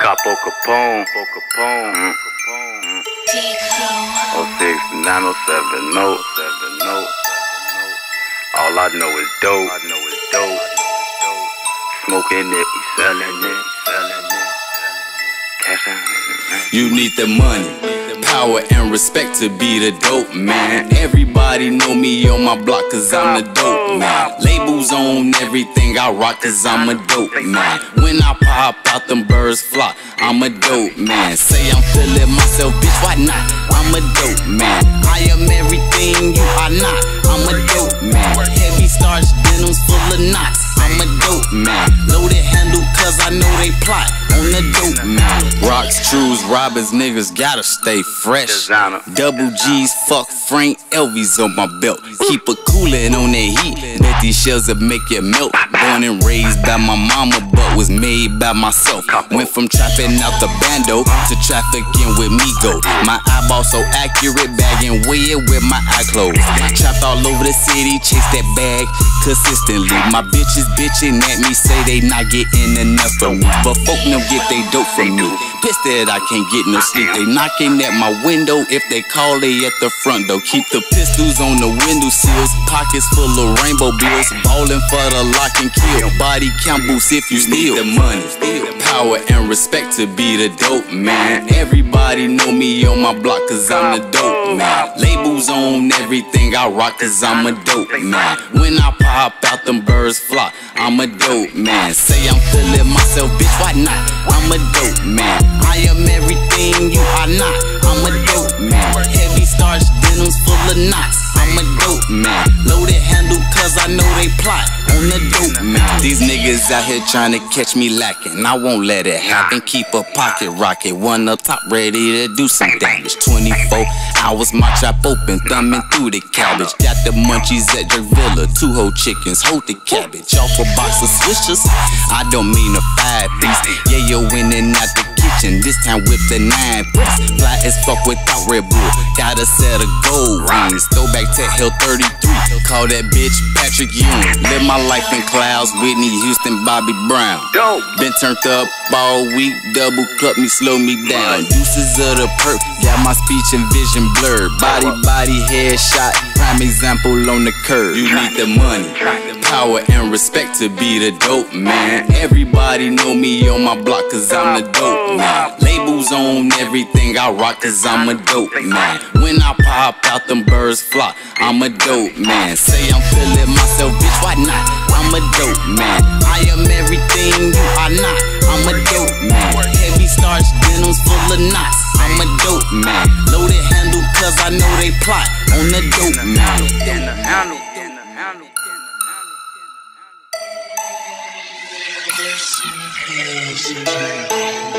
Capo Capone, Capone, Capone. 06 907, no, 7, no. Oh All I know is dope. I know dope. Smoking it, we selling it, selling it. Cashing it. You need the money, power, and respect to be the dope man. Everybody know me on my block cause I'm the dope man. Labels on everything I rock cause I'm a dope man. When I pop out, them birds flock. I'm a dope man. Say I'm feeling myself, bitch, why not? I'm a dope man. I am everything you are not. I'm a dope man. Heavy starch denims full of knots. I'm a dope man. Loaded handle cause I know they plot on the dope man. Rocks, trues, robbers, niggas gotta stay fresh. Double G's, fuck Frank Elvis on my belt. Keep a coolin' on that heat. Bet these shells will make you melt. Born and raised by my mama, but was made by myself. Went from trapping out the bando to trafficking with Migo. My eyeball so accurate, bagging weird with my eye closed. Trapped all over the city, chase that bag consistently. My bitches bitching at me, say they not getting enough from me. But folk them get they dope from me. Pissed that I can't get no sleep. They knocking at my window. If they call, they at the front door. Keep the pistols on the window sills. Pockets full of rainbow bills. Ballin' for the lock and kill. Body count boost if you steal. the money, power, and respect to be the dope man. Everybody know me on my block cause I'm the dope man. Labels on everything I rock cause I'm a dope man. When I pop out, them birds flock. I'm a dope man. Say I'm feeling myself, bitch, why not? I'm a dope man. I am everything you are not. I'm a dope man. Heavy starch denims full of knots. I'm a dope man. Loaded handle cause I know they plot on the dope man. These niggas out here trying to catch me lacking. I won't let it happen. Keep a pocket rocket, one up top ready to do some damage. 24 hours, my trap open, thumbing through the cabbage. Got the munchies at Drake Villa, two whole chickens, hold the cabbage. Off a box of swishers, I don't mean a five piece. Yeah, you're winning out the kitchen. This time with the nine piece. Fly as fuck without Red Bull. Got a set of gold rings. Throw back to Hill 33. Call that bitch Patrick Ewing. Live my life in clouds. Whitney Houston, Bobby Brown. Been turned up all week. Double cut me, slow me down. Deuces of the perk. Got my speech and vision blurred. Body, body, headshot. Prime example on the curb. You need the money, power, and respect to be the dope man. Everybody know me on my block cause I'm the dope man. Labels on everything I rock cause I'm a dope man. When I pop out, them birds flock. I'm a dope man. Say I'm feeling myself, bitch, why not? I'm a dope man. I am everything you are not. I'm a dope man. Heavy starch denims full of knots. I'm a dope man. Loaded handle cause I know they plot on the dope man. Yes, yes, yes.